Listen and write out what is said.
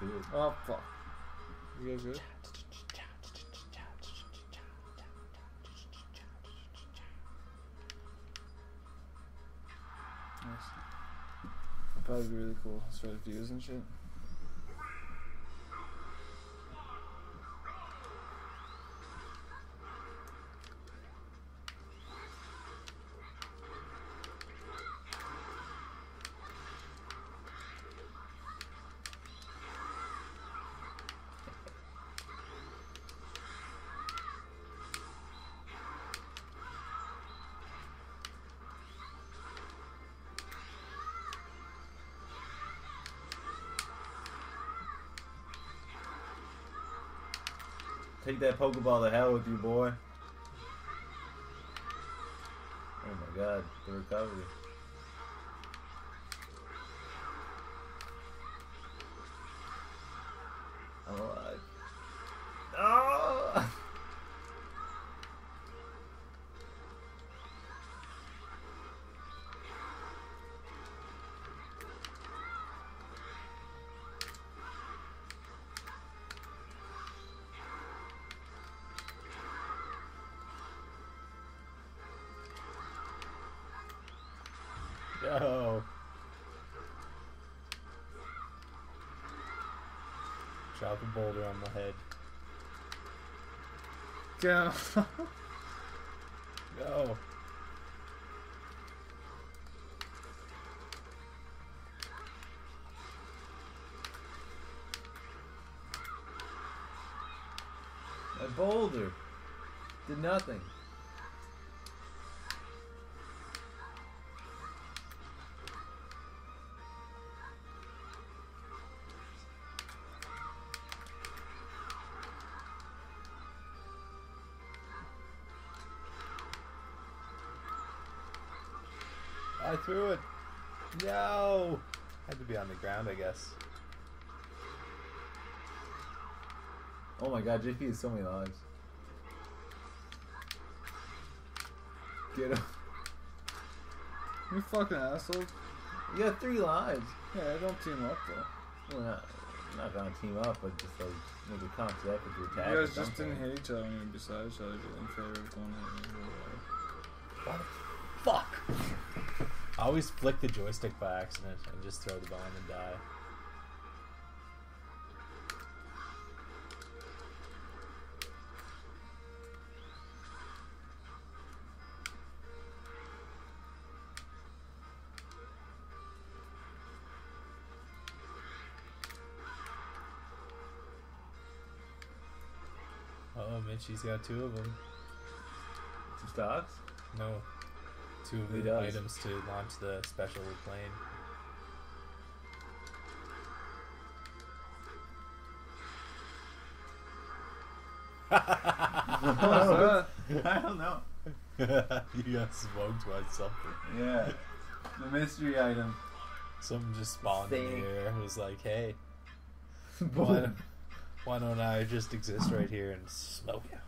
Oh fuck. You guys good? Nice. That'd probably be really cool as views and shit. Take that Pokeball to hell with you, boy. Oh my god, the recovery. Drop a boulder on my head. Go. Go. My boulder did nothing. I threw it. No. Had to be on the ground, I guess. Oh my god, JP has so many lives. Get him. you fucking asshole. You got three lives. Yeah, don't team up though. Well, not, not gonna team up, but just like make a conscious effort to attack. You guys just didn't point. hit each other when you were beside each other in favor of going at me. I always flick the joystick by accident and just throw the bomb and die. Oh, Mitchie's got two of them. Two stocks? No, two of the items to launch the special plane. What was I don't know. you got smoked by something. Yeah. The mystery item. Something just spawned in Thing. the air. It was like, hey, why, don't- why don't I just exist right here and smoke you?